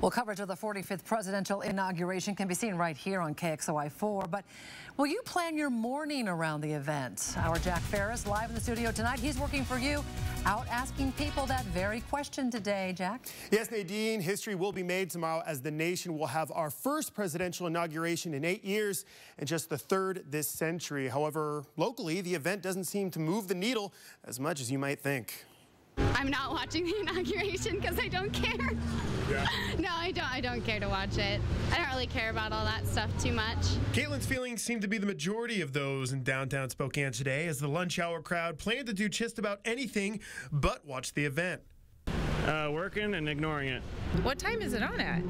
Well, coverage of the 45th presidential inauguration can be seen right here on KXLY4. But will you plan your morning around the event? Our Jack Ferris live in the studio tonight. He's working for you, out asking people that very question today, Jack. Yes, Nadine, history will be made tomorrow as the nation will have our first presidential inauguration in eight years and just the third this century. However, locally, the event doesn't seem to move the needle as much as you might think. I'm not watching the inauguration because I don't care. Yeah. No, I don't. I don't care to watch it. I don't really care about all that stuff too much. Caitlin's feelings seem to be the majority of those in downtown Spokane today as the lunch hour crowd planned to do just about anything but watch the event. Uh, working and ignoring it. What time is it on at?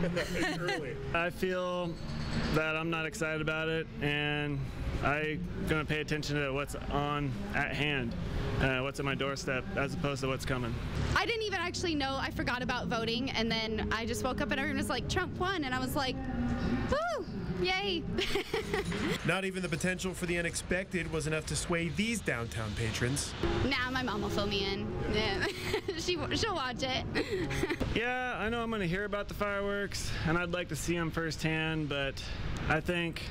early. I feel that I'm not excited about it, and I'm gonna pay attention to what's on at hand, uh, what's at my doorstep, as opposed to what's coming. I didn't even actually know. I forgot about voting, and then I just woke up and everyone was like, "Trump won," and I was like, "Woo, yay!" Not even the potential for the unexpected was enough to sway these downtown patrons. nah, my mom will fill me in. Yeah. she she'll watch it. Yeah, I know I'm gonna hear about the fireworks, and I'd like to see them firsthand, but I think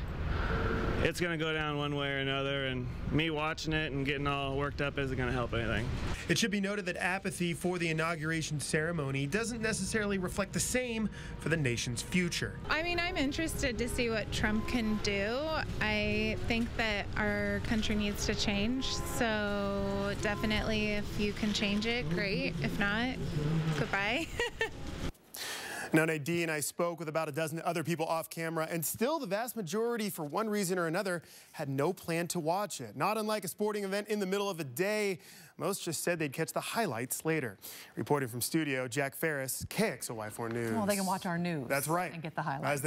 it's going to go down one way or another, and me watching it and getting all worked up isn't going to help anything. It should be noted that apathy for the inauguration ceremony doesn't necessarily reflect the same for the nation's future. I mean, I'm interested to see what Trump can do. I think that our country needs to change. So, definitely, if you can change it, great. If not, goodbye. Now, Nadine, I spoke with about a dozen other people off camera, and still the vast majority, for one reason or another, had no plan to watch it. Not unlike a sporting event in the middle of a day, most just said they'd catch the highlights later. Reporting from studio, Jack Ferris, KXLY4 News. Well, they can watch our news. That's right. And get the highlights.